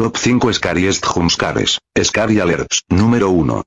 Top 5 Scariest Jumpscares. Scary Alerts. Número 1.